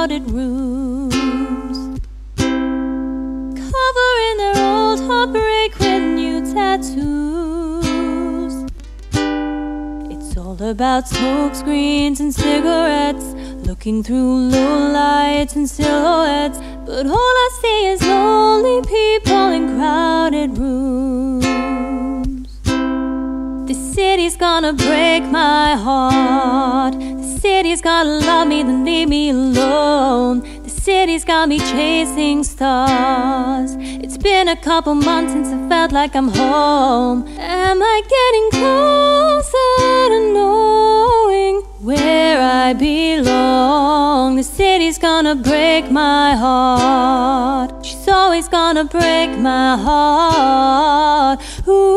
crowded rooms, covering their old heartbreak with new tattoos. It's all about smoke screens and cigarettes, looking through low lights and silhouettes. But all I see is lonely people in crowded rooms. The city's gonna break my heart. City's gonna love me, then leave me alone. The city's got me chasing stars. It's been a couple months since I felt like I'm home. Am I getting closer to knowing where I belong? The city's gonna break my heart. She's always gonna break my heart. Ooh.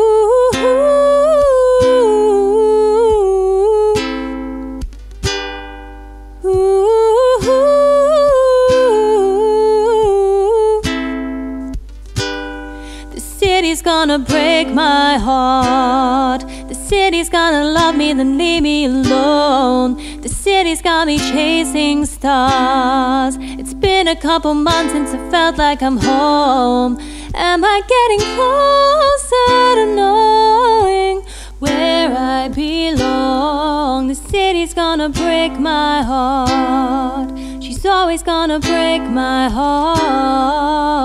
City's gonna break my heart. The city's gonna love me, then leave me alone. The city's got me chasing stars. It's been a couple months since I felt like I'm home. Am I getting closer to knowing where I belong? The city's gonna break my heart. She's always gonna break my heart.